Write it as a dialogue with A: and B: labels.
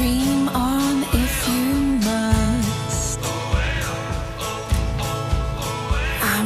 A: Dream on if you must. I